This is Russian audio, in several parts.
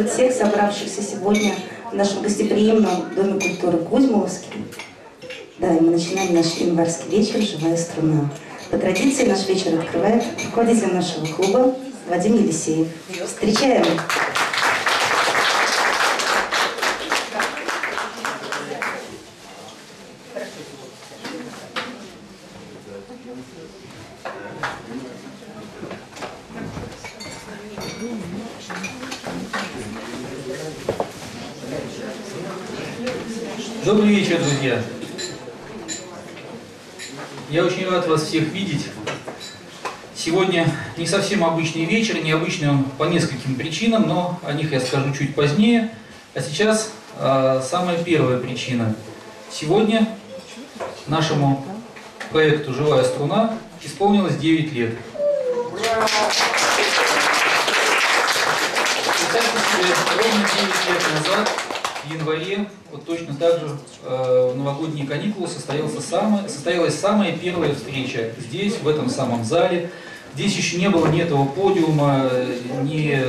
приветствовать всех собравшихся сегодня в нашем гостеприимном Доме культуры Кузьмовский. Да, и мы начинаем наш январский вечер «Живая струна». По традиции наш вечер открывает руководитель нашего клуба Вадим Елисеев. Встречаем! Добрый вечер, друзья. Я очень рад вас всех видеть. Сегодня не совсем обычный вечер, необычный он по нескольким причинам, но о них я скажу чуть позднее. А сейчас э, самая первая причина. Сегодня нашему проекту «Живая струна» исполнилось 9 лет. Себе, ровно 9 лет назад, в январе, вот точно так же э, в новогодние каникулы состоялся самая, состоялась самая первая встреча здесь, в этом самом зале. Здесь еще не было ни этого подиума, ни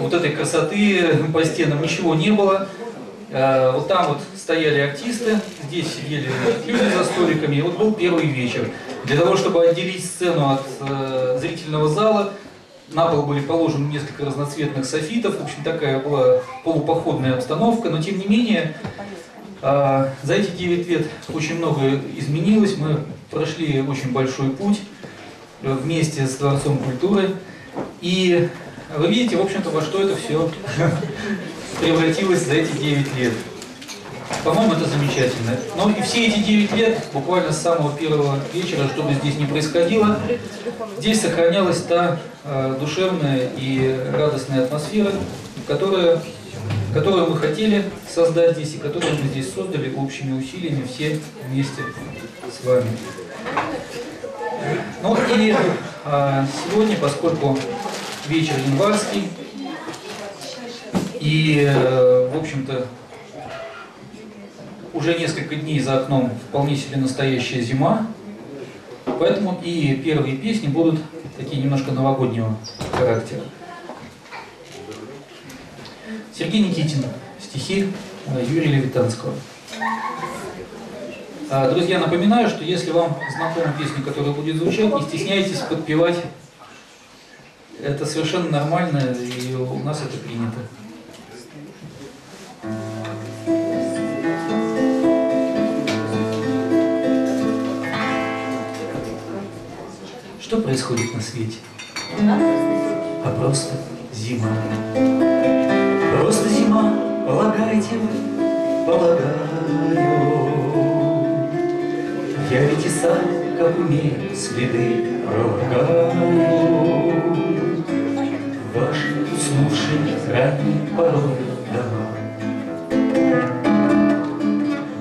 вот этой красоты по стенам, ничего не было. Э, вот там вот стояли артисты, здесь сидели люди за столиками, и вот был первый вечер. Для того, чтобы отделить сцену от э, зрительного зала, на пол были положены несколько разноцветных софитов. В общем, такая была полупоходная обстановка. Но, тем не менее, э, за эти 9 лет очень многое изменилось. Мы прошли очень большой путь вместе с Дворцом культуры. И вы видите, в общем-то, во что это все превратилось за эти 9 лет. По-моему, это замечательно. Но и все эти 9 лет, буквально с самого первого вечера, что бы здесь ни происходило, здесь сохранялась та э, душевная и радостная атмосфера, которая, которую мы хотели создать здесь и которую мы здесь создали общими усилиями все вместе с вами. Ну и э, сегодня, поскольку вечер январский, и, э, в общем-то, уже несколько дней за окном вполне себе настоящая зима, поэтому и первые песни будут такие немножко новогоднего характера. Сергей Никитин, стихи э, Юрия Левитанского. А, Друзья, напоминаю, что если вам знакома песня, которая будет звучать, не стесняйтесь подпевать. Это совершенно нормально, и у нас это принято. Что происходит на свете? А просто зима. Просто зима, полагаете вы, полагаю. Я ведь и сам, как умею, следы пролагаю. Ваши уснувшие ранние порой дома.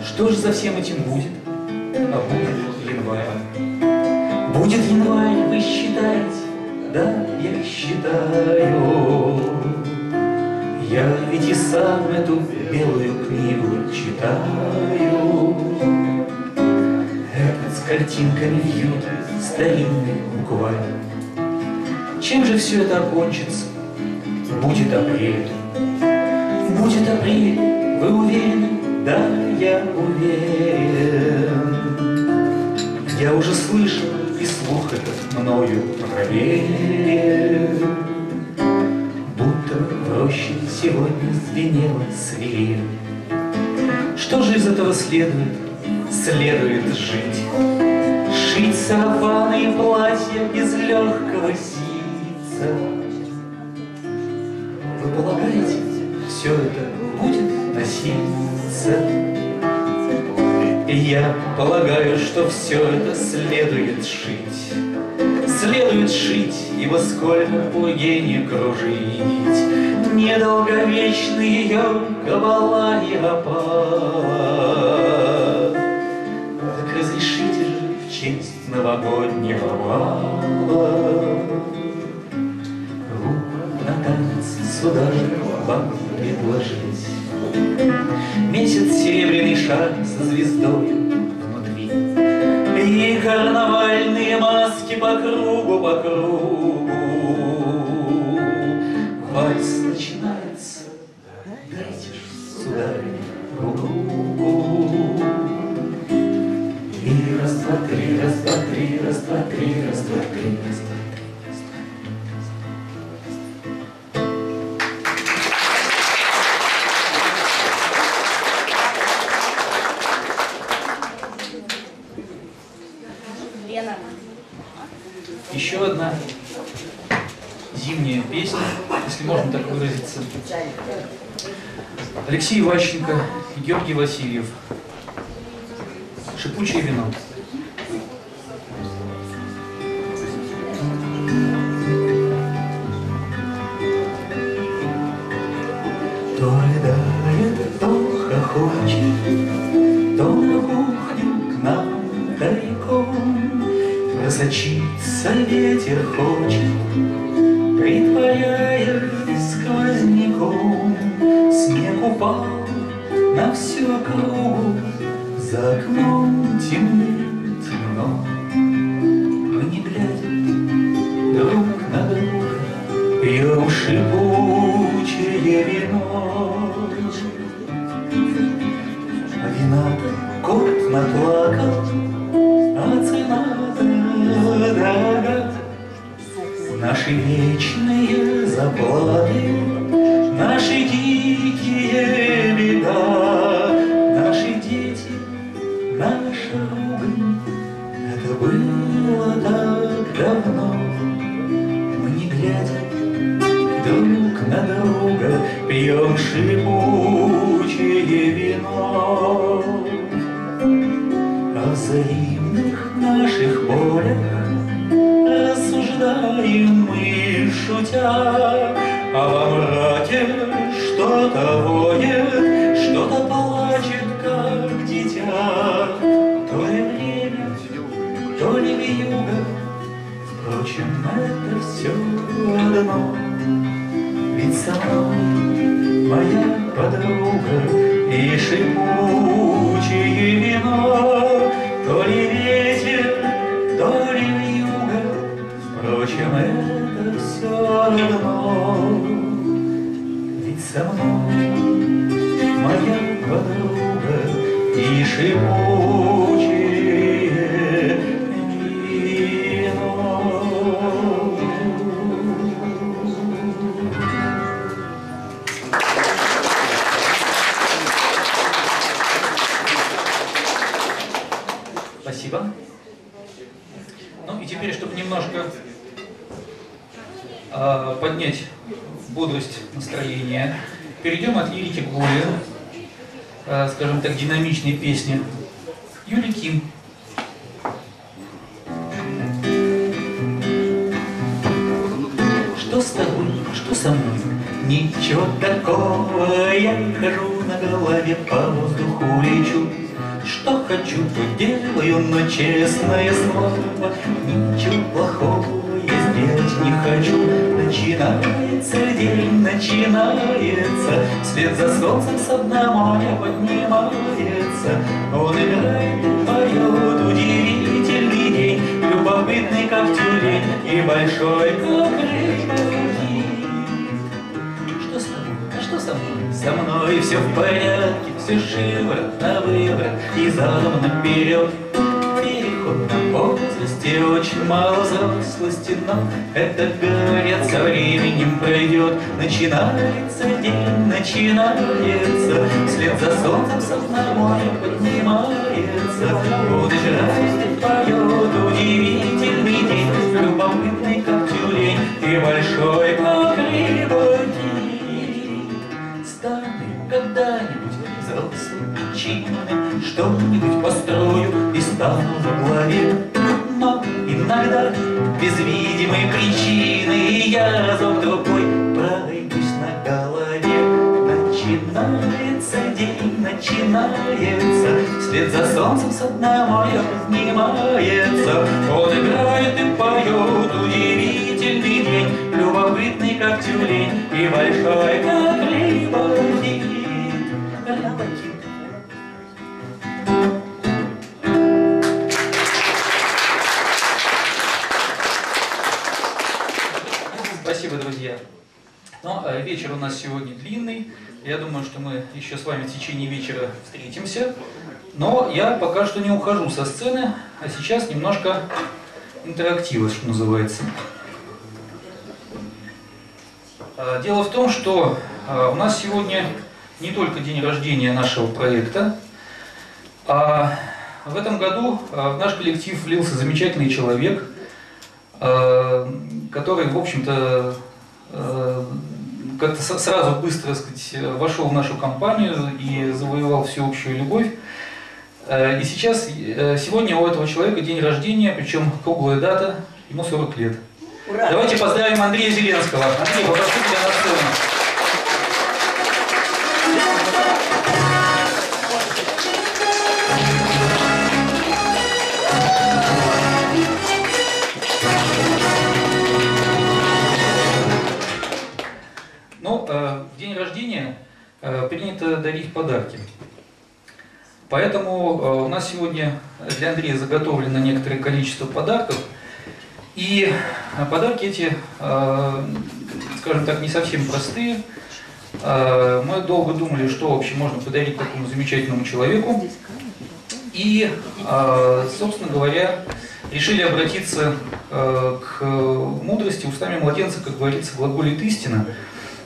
Что же за всем этим будет? А будет январь. Будет январь, вы считаете? Да, я считаю. Я ведь и сам эту белую книгу читаю. Этот с картинками вьют старинный букварь. Чем же все это окончится? Будет апрель. Будет апрель, вы уверены? Да, я уверен. Я уже слышал, слух этот мною проверен. Будто в роще сегодня звенело свирель. Что же из этого следует? Следует жить. Шить сарафаны и платья из легкого ситца. Вы полагаете, все это будет носиться? И я полагаю, что все это следует шить. Следует шить, ибо сколько пурге не кружить, Недолговечны ее кабала и опала. Так разрешите же в честь новогоднего бала Руку на танец сюда же вам предложить месяц серебряный шар со звездой внутри. И карнавальные маски по кругу, по кругу, Васильев. Шипучее вино. То рыдает, то хохочет, то на кухню к нам тайком Просочиться ветер хочет, друга пьем шипучее вино. О взаимных наших болях рассуждаем мы, шутя, а во мраке что-то воет, что-то плачет, как дитя. То ли время, то ли вьюга, впрочем, это все одно. Ведь со мной моя подруга и шипучее вино, то ли ветер, то ли вьюга, впрочем, это все равно. Ведь со мной моя подруга и шипучее перейдем от лирики к более, а, скажем так, динамичной песне. Юли Ким. Что с тобой, что со мной? Ничего такого, я хожу на голове, по воздуху лечу. Что хочу, то делаю, но честное слово, ничего плохого я. Начинается день, начинается, вслед за солнцем с дна моря поднимается. Он играет и поет удивительный день, любопытный как тюлень и большой как рыба. Что с тобой? А что со мной? Со мной все в порядке, все шиворот на выворот и задом наперед. Возрасте, очень мало взрослости, но это, говорят, со временем пройдет. Начинается день, начинается, вслед за солнцем со дна моря поднимается. Играет и поет удивительный день, любопытный как тюлень и большой как рыбаки. Стану когда-нибудь взрослым чинным, что-нибудь построю и стану во главе. Но иногда без видимой причины я разок другой пройдусь на голове. Начинается день, начинается, вслед за солнцем со дна моря поднимается. Он играет и поет удивительный день, любопытный как тюлень и большой как рыбаки. Вечер у нас сегодня длинный. Я думаю, что мы еще с вами в течение вечера встретимся. Но я пока что не ухожу со сцены, а сейчас немножко интерактива, что называется. А, дело в том, что а, у нас сегодня не только день рождения нашего проекта, а в этом году а, в наш коллектив влился замечательный человек, который, в общем-то, как-то сразу быстро сказать, вошел в нашу компанию и завоевал всеобщую любовь. И сейчас, сегодня у этого человека день рождения, причем круглая дата, ему 40 лет. Ура! Давайте поздравим Андрея Зеленского. Андрей, попрошу тебя на сцену. Принято дарить подарки. Поэтому э, у нас сегодня для Андрея заготовлено некоторое количество подарков – и э, подарки эти, э, скажем так, не совсем простые. Э, мы долго думали, что вообще можно подарить такому замечательному человеку. И, собственно говоря, решили обратиться к мудрости устами младенца, как говорится, глаголит истина.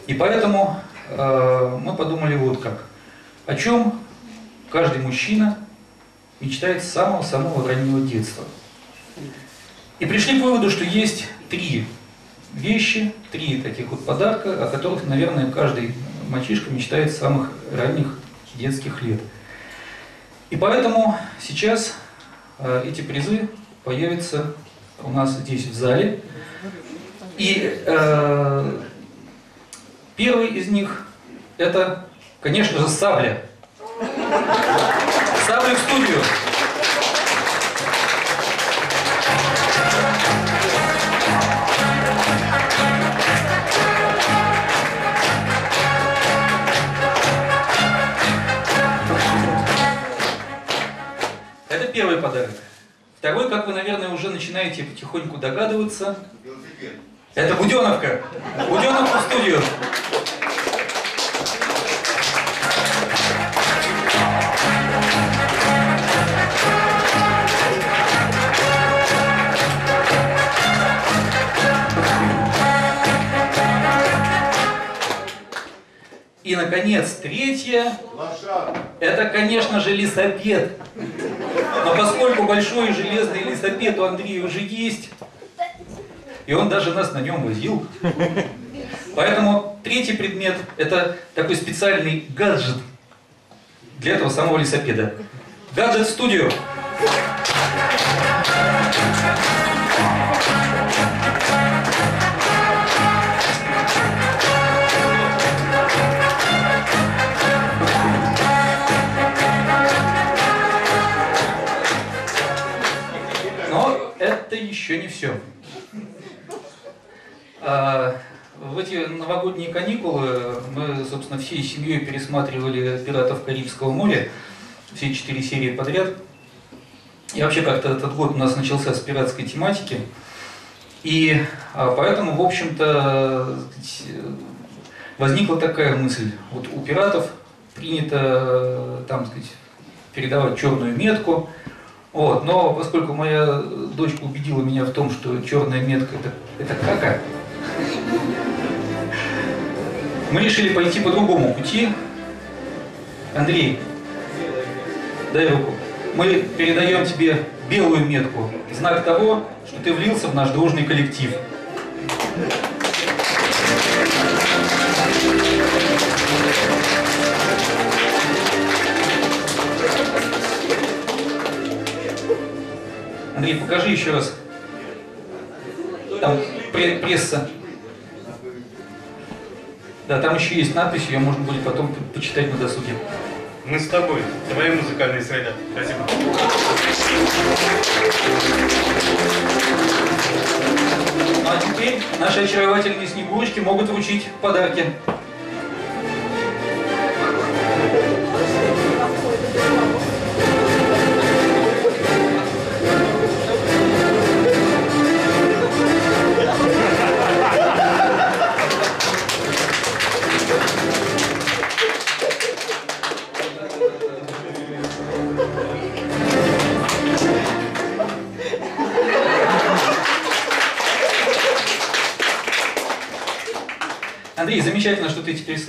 И поэтому мы подумали вот как. О чем каждый мужчина мечтает с самого-самого раннего детства – и пришли к выводу, что есть три вещи, три таких вот подарка, о которых, наверное, каждый мальчишка мечтает с самых ранних детских лет. И поэтому сейчас э, эти призы появятся у нас здесь в зале. И э, первый из них это, конечно же, сабля. Сабля в студию. первый подарок. Второй, как вы, наверное, уже начинаете потихоньку догадываться, это Буденовка. Буденовка в студию. И, наконец, третье, это, конечно же, лесопед. Но поскольку большой железный лесопед у Андрея уже есть, и он даже нас на нем возил, поэтому третий предмет – это такой специальный гаджет для этого самого лесопеда. Гаджет еще не все. А, в эти новогодние каникулы мы, собственно, всей семьей пересматривали «Пиратов Карибского моря», все четыре серии подряд. И вообще как-то этот год у нас начался с пиратской тематики. И а, поэтому, в общем-то, возникла такая мысль. Вот у пиратов принято, там, сказать, передавать черную метку – вот, но поскольку моя дочка убедила меня в том, что черная метка это, это кака, мы решили пойти по другому пути. Андрей, дай руку. Мы передаем тебе белую метку, знак того, что ты влился в наш дружный коллектив. Андрей, покажи еще раз. Там пресса. Да, там еще есть надпись, ее можно будет потом почитать на досуге. Мы с тобой. Твоя музыкальная среда. Спасибо. Ну а теперь наши очаровательные снегурочки могут вручить подарки.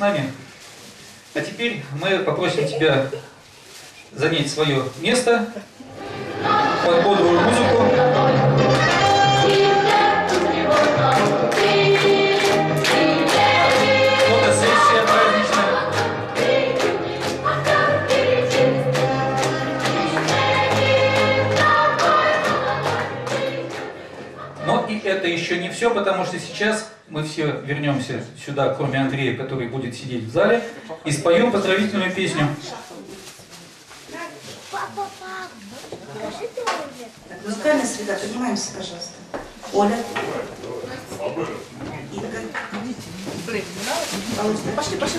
Нами. А теперь мы попросим тебя занять свое место под все, потому что сейчас мы все вернемся сюда, кроме Андрея, который будет сидеть в зале, и споем поздравительную песню. Так, музыкальная среда, поднимаемся, пожалуйста. Оля. Инга. Володя, пошли, пошли.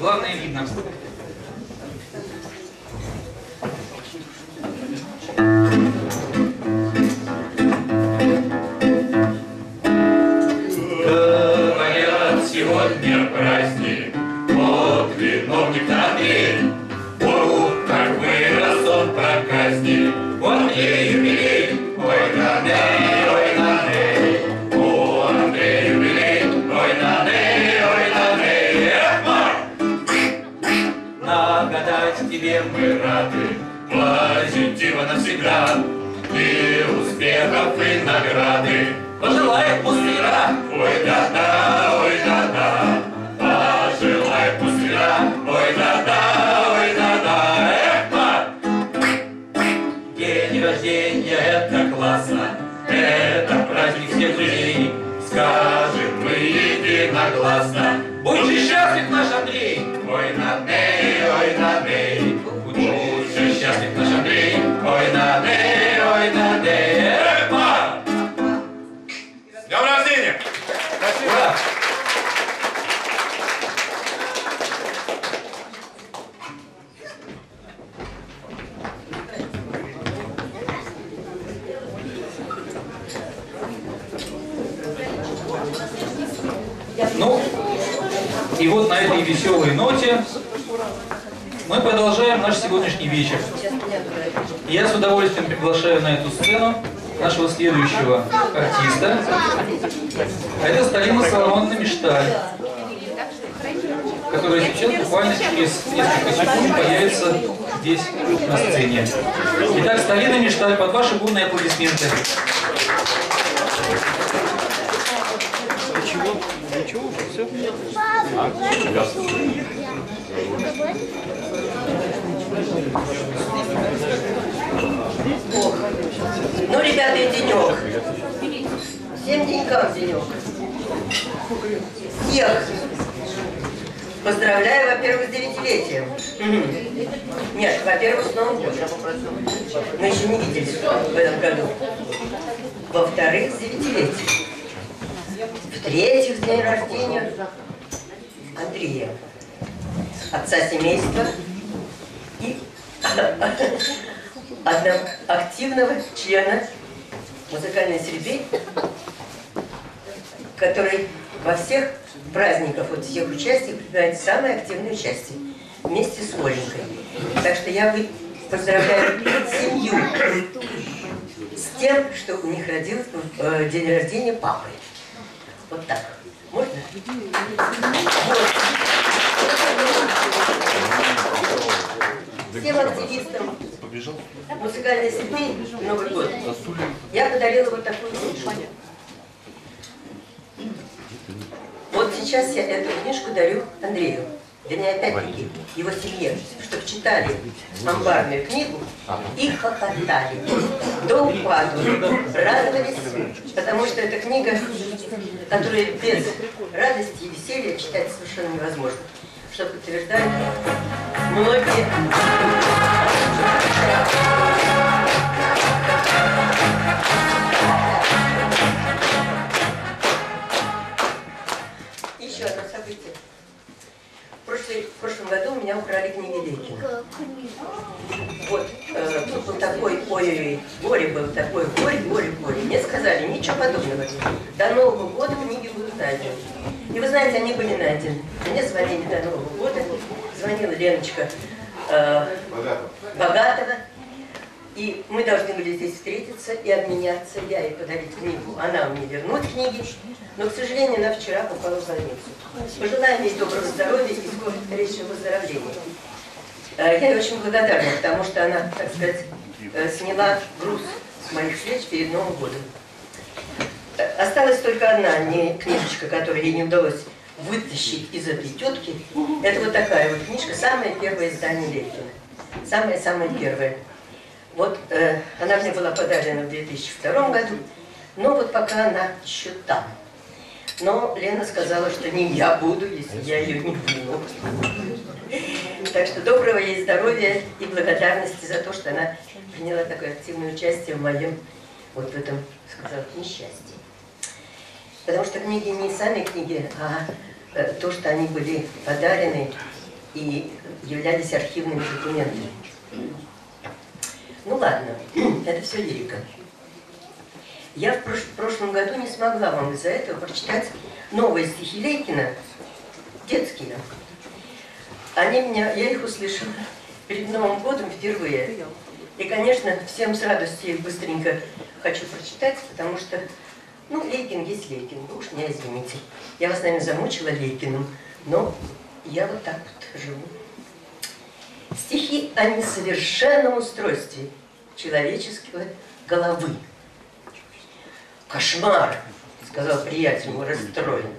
главное видно. Тебе мы рады, позитива навсегда, и успехов и награды. Пожелает пустыра, ой, да-да, ой, да-да. Пожелает пустыра, ой, да-да, ой, да-да. Эх, мать! День рождения это классно, это праздник всех друзей. Скажем мы единогласно, будь счастлив наш Андрей. Ой, Наней, ой, Наней, будь и вот на этой веселой ноте мы продолжаем наш сегодняшний вечер. Я с удовольствием приглашаю на эту сцену нашего следующего артиста. А это Сталина Соломоновна Мишталь, которая сейчас буквально через несколько секунд появится здесь, на сцене. Итак, Сталина Мишталь, под ваши бурные аплодисменты. Ну, ребята, и денек. Всем денькам денек. Всех. Поздравляю, во-первых, с девятилетием. Нет, во-первых, с Новым годом. Мы еще не виделись в этом году. Во-вторых, с девятилетием. В-третьих, с день рождения Андрея, отца семейства и одного активного члена музыкальной среды, который во всех праздниках, вот всех участиях принимает самое активное участие вместе с Оленькой. Так что я поздравляю семью с тем, что у них родился э, день рождения папы. Вот так. Можно? Всем активистам музыкальной среды Новый год. Я подарила вот такую книжку. Вот сейчас я эту книжку дарю Андрею. вернее, опять-таки, его семье, чтобы читали амбарную книгу и хохотали до упаду, радовались, потому что эта книга, которую без радости и веселья читать совершенно невозможно. Что подтверждают многие году у меня украли книги Лейкина. Вот, э, тут был такой, ой, горе был такой, горе, горе, горе. Мне сказали, ничего подобного. До Нового года книги будут найдены. И вы знаете, они были найдены. Мне звонили до Нового года, звонила Леночка э, Богатова. И мы должны были здесь встретиться и обменяться. Я ей подарить книгу, она мне вернуть книги. Но, к сожалению, она вчера попала в больницу. Пожелаем ей доброго здоровья и скорейшего выздоровления. Э, Я ей очень благодарна, потому что она, так сказать, э, сняла груз с моих плеч перед Новым годом. Э, Осталась только одна не книжечка, которую ей не удалось вытащить из этой тетки. Это вот такая вот книжка, самое первое издание Лейкина. Самое-самое первое. Вот э, она мне была подарена в 2002 году, но вот пока она еще там. Но Лена сказала, что не я буду, если я ее не выну. Так что доброго ей здоровья и благодарности за то, что она приняла такое активное участие в моем вот в этом, сказала, несчастье. Потому что книги не сами книги, а э, то, что они были подарены и являлись архивными документами. Ну ладно, это все лирика. Я в прош- прошлом году не смогла вам из-за этого прочитать новые стихи Лейкина, детские. Они меня, я их услышала перед Новым годом впервые. И, конечно, всем с радостью их быстренько хочу прочитать, потому что, ну, Лейкин есть Лейкин, вы уж меня извините. Я вас, наверное, замучила Лейкиным, но я вот так вот живу. Стихи о несовершенном устройстве человеческого головы. Кошмар, сказал приятель мой расстроен.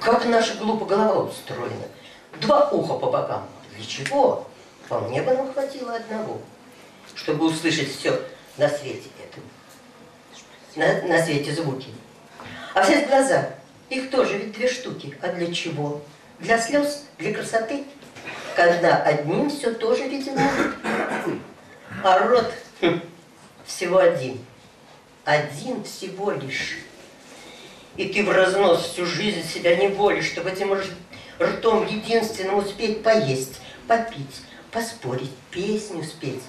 Как наша глупая голова устроена. Два уха по бокам. Для чего? Вполне бы нам хватило одного, чтобы услышать все на свете этом. На, на свете звуки. А взять глаза, их тоже ведь две штуки. А для чего? Для слез? Для красоты? Когда одним все тоже, видимо, а рот всего один. Один всего лишь. И ты в разнос всю жизнь себя не волишь, чтобы этим ртом единственным успеть поесть, попить, поспорить, песню спеть.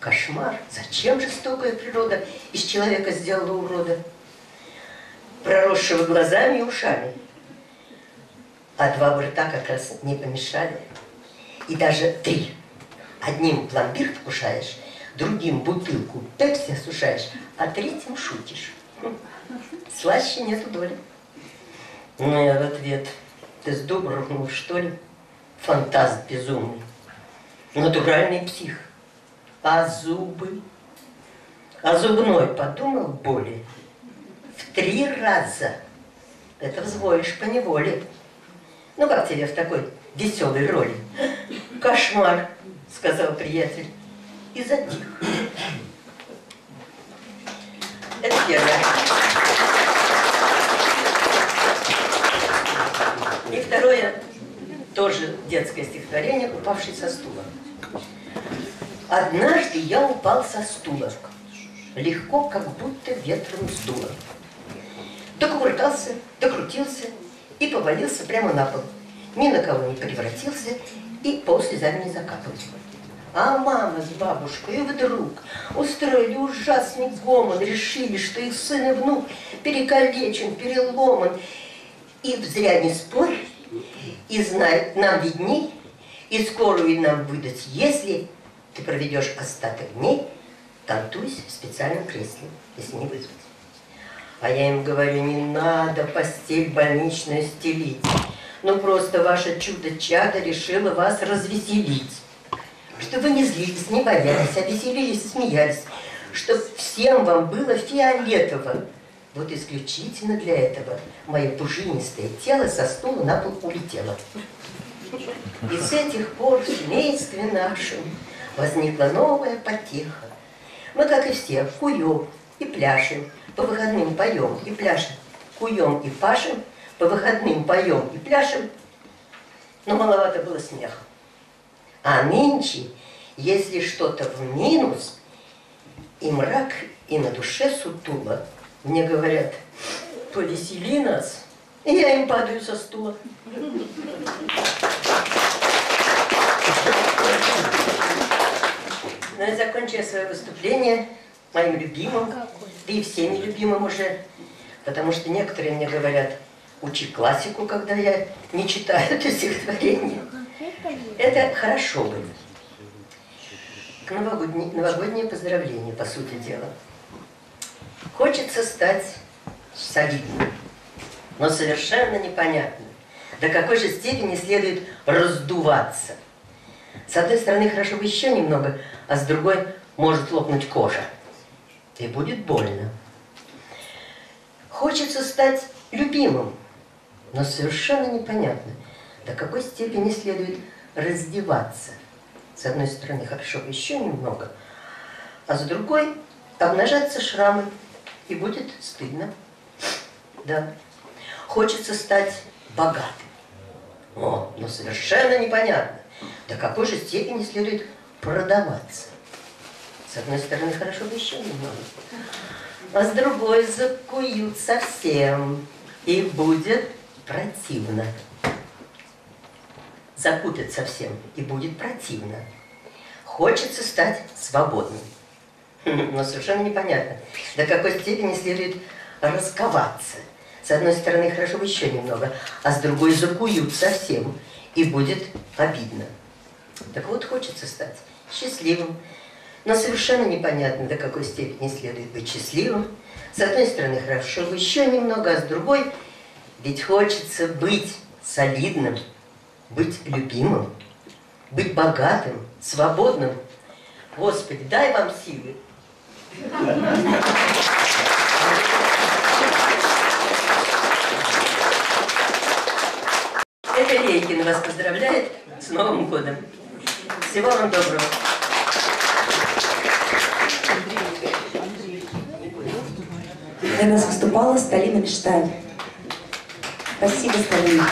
Кошмар! Зачем жестокая природа из человека сделала урода? Проросшего глазами и ушами. А два бы рта как раз не помешали. И даже три. Одним пломбир вкушаешь, другим бутылку пепси осушаешь, а третьим шутишь. Слаще нету доли. Ну, я в ответ. Ты с доброго, что ли? Фантаст безумный. Натуральный псих. А зубы? А зубной подумал боли? В три раза. Это взвоишь по неволе. Ну, как тебе в такой веселой роли? Кошмар, сказал приятель. И затих. Это первое. И второе, тоже детское стихотворение, упавший со стула. Однажды я упал со стула, легко, как будто ветром сдуло. Докувыркался, докрутился и повалился прямо на пол. Ни на кого не превратился и пол слезами не закапал. А мама с бабушкой вдруг устроили ужасный гомон, решили, что их сын и внук перекалечен, переломан. И зря не спорь, и знай, нам видней, и скорую нам выдать, если ты проведешь остаток дней, кантуйся в специальном кресле, если не вызвать. А я им говорю, не надо постель больничную стелить. Ну просто ваше чудо-чадо решило вас развеселить. Чтобы вы не злились, не боялись, а веселились смеялись. Чтоб всем вам было фиолетово. Вот исключительно для этого мое пушинистое тело со стула на пол улетело. И с этих пор в семействе нашем возникла новая потеха. Мы, как и все, куем и пляшем, по выходным поем и пляшем, куем и пашем, по выходным поем и пляшем, но маловато было смеха. А нынче, если что-то в минус, и мрак, и на душе сутуло, мне говорят, повесели нас, и я им падаю со стула. Но я закончила свое выступление моим любимым, да и всеми любимым уже, потому что некоторые мне говорят, учи классику, когда я не читаю это стихотворение. Это хорошо бы. Новогодние, новогоднее поздравление, по сути дела. Хочется стать солидным, но совершенно непонятно, до какой же степени следует раздуваться. С одной стороны, хорошо бы еще немного, а с другой может лопнуть кожа. И будет больно. Хочется стать любимым, но совершенно непонятно, до какой степени следует раздеваться. С одной стороны, хорошо еще немного, а с другой обнажаться шрамы, и будет стыдно. Да. Хочется стать богатым. О, но совершенно непонятно, до какой же степени следует продаваться. С одной стороны, хорошо еще немного, а с другой закуют совсем, и будет противно. Закупят совсем, и будет противно. Хочется стать свободным. Но совершенно непонятно, до какой степени следует расковаться. С одной стороны, хорошо бы еще немного, а с другой закуют совсем, и будет обидно. Так вот, хочется стать счастливым, но совершенно непонятно, до какой степени следует быть счастливым. С одной стороны, хорошо бы еще немного, а с другой, ведь хочется быть солидным, быть любимым, быть богатым, свободным. Господи, дай вам силы. Это Рейкин вас поздравляет с Новым годом. Всего вам доброго. Для нас выступала Сталина Мечтаева. Спасибо, Сталина.